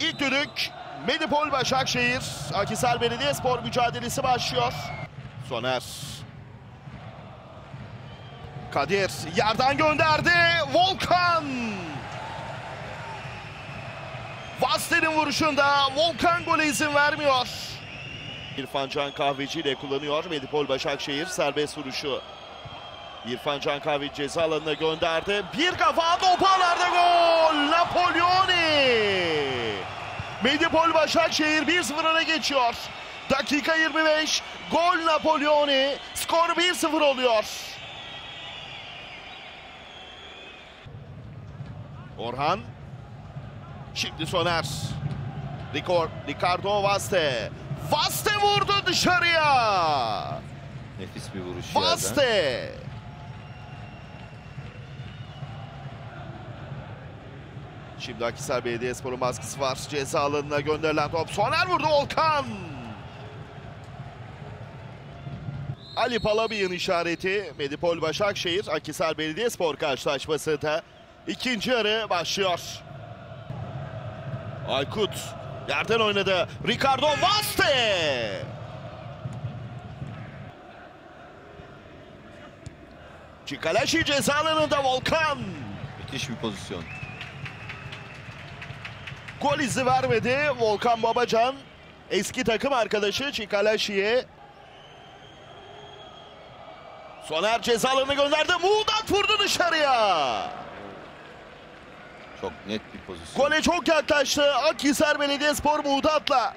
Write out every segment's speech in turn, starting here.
İlk düdük Medipol Başakşehir. Akisar Belediyespor mücadelesi başlıyor. Soner. Kadir yerden gönderdi. Volkan. Vasten'in vuruşunda Volkan gole izin vermiyor. İrfan Can Kahveci ile kullanıyor Medipol Başakşehir serbest vuruşu. İrfan Can Kahveci ceza alanına gönderdi. Bir kafa toparlarda gol. Napolyoni. Medipol Başakşehir 1-0 öne geçiyor. Dakika 25. Gol Napolyoni. Skor 1-0 oluyor. Orhan. Şimdi Soner. Ricardo Vaste. Vaste vurdu dışarıya. Nefis bir vuruş yerden. Şimdi Akhisar Belediyespor'un baskısı var. Ceza alanına gönderilen top. Soner vurdu Volkan. Ali Palabıyık'ın işareti. Medipol Başakşehir Akhisar Belediyespor karşılaşması da ikinci yarı başlıyor. Aykut yerden oynadı. Ricardo Vaste. Çikaleşi ceza alanında Volkan. Müthiş bir pozisyon. Gol izi vermedi Volkan Babacan. Eski takım arkadaşı Çikaleşi'ye. Soner ceza alanına gönderdi. Muğdat vurdu dışarıya. Çok net bir pozisyon. Gole çok yaklaştı. Akhisar Belediyespor Muğdat'la.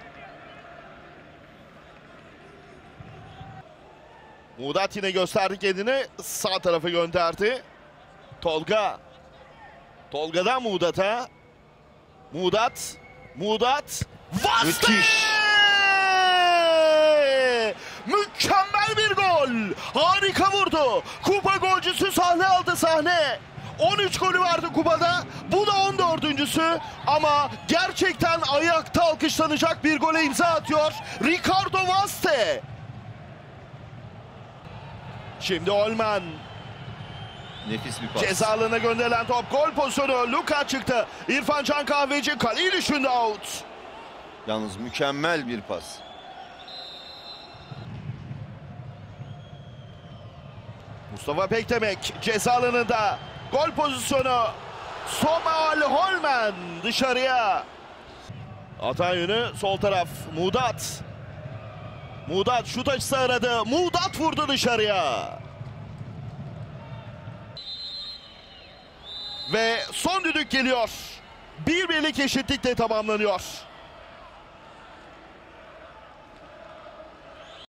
Muğdat yine gösterdi kendini. Sağ tarafa gönderdi. Tolga. Tolga'dan Muğdat'a. Muğdat. Vaste! Müthiş. Mükemmel bir gol. Harika vurdu. Kupa golcüsü sahne aldı sahne. 13 golü vardı kupada. Bu da 14.sü. Ama gerçekten ayakta alkışlanacak bir gole imza atıyor. Ricardo Vaste. Şimdi Olman. Nefis bir pas. Ceza alanına gönderilen top. Gol pozisyonu. Luka çıktı. İrfan Can Kahveci kaleyi düşündü out. Yalnız mükemmel bir pas. Mustafa Pekdemek ceza alanında gol pozisyonu. Somal Holmen dışarıya. Ata yönü sol taraf. Mudat. Mudat şut açısı aradı. Mudat vurdu dışarıya. Ve son düdük geliyor. Bir birlik eşitlikle tamamlanıyor.